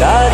Dar